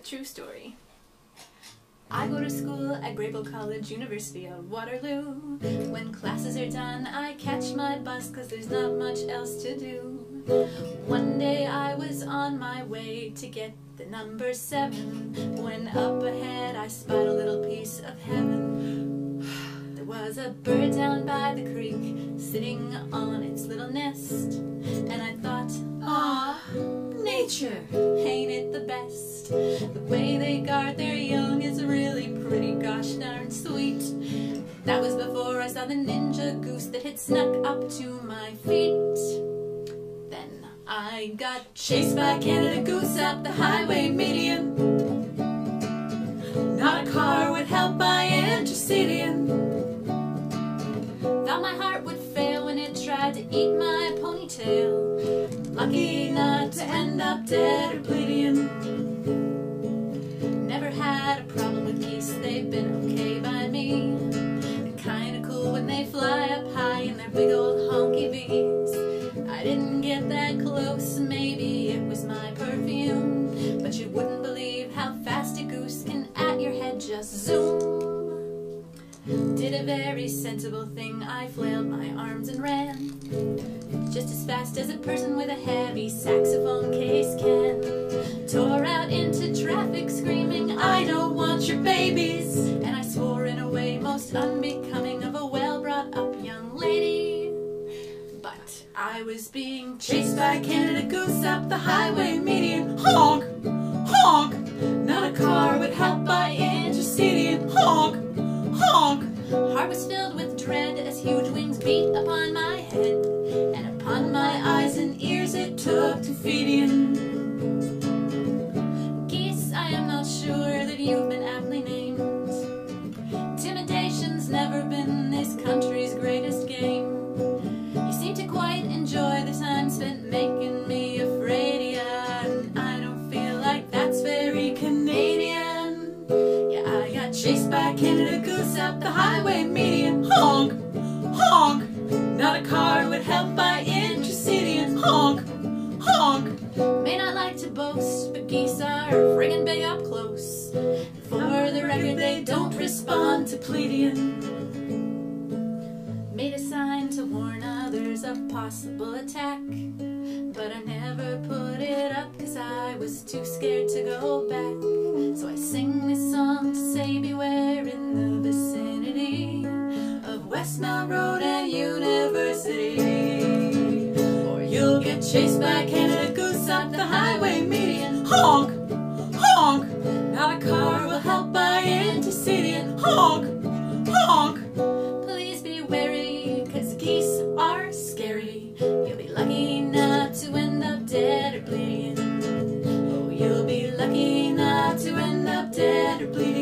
true story. I go to school at Grebel College, University of Waterloo. When classes are done, I catch my bus cause there's not much else to do. One day I was on my way to get the number seven when up ahead I spied a little piece of heaven. There was a bird down by the creek sitting on its little nest, and I thought, ah, nature, ain't it the best? Had snuck up to my feet. Then I got chased by Canada Goose up the highway median. Not a car would help by interceding. Thought my heart would fail when it tried to eat my ponytail. Lucky not to end up dead or bleeding. Didn't get that close, maybe it was my perfume. But you wouldn't believe how fast a goose can at your head just zoom. Did a very sensible thing, I flailed my arms and ran. Just as fast as a person with a heavy saxophone case can. I was being chased by a Canada goose up the highway median. Honk! Honk! Not a car would help by interceding. Honk! Honk! Heart was filled with dread as huge wings beat upon my head, and upon my eyes and ears it took to feed enjoy the time spent making me afraid, and I don't feel like that's very Canadian. Yeah, I got chased by a Canada goose up the highway median. Honk, honk. Not a car would help by interceding. Honk, honk. May not like to boast, but geese are friggin' big up close. For the record, they don't respond to pleading. Of possible attack. But I never put it up cause I was too scared to go back. So I sing this song to say beware in the vicinity of Westmount Road and University. Or you'll get chased by a Canada goose up the highway median. Honk! Honk! Not a car will help by. Honk! Honk! Dead or bleeding.